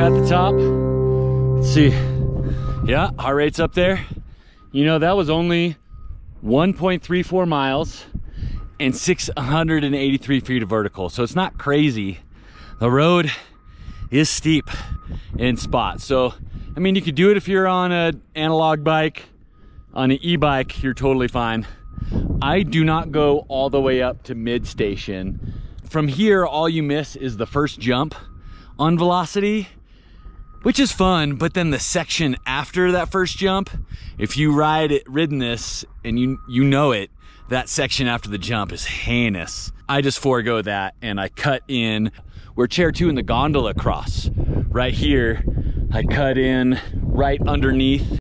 At the top. Let's see. Yeah, heart rate's up there. You know, that was only 1.34 miles and 683 feet of vertical. So it's not crazy. The road is steep in spots. So, I mean, you could do it if you're on an analog bike. On an e-bike, you're totally fine. I do not go all the way up to mid station. From here, all you miss is the first jump on velocity, which is fun, but then the section after that first jump, if you ride it, ridden this and you, you know it, that section after the jump is heinous. I just forego that and I cut in where chair two and the gondola cross. Right here, I cut in right underneath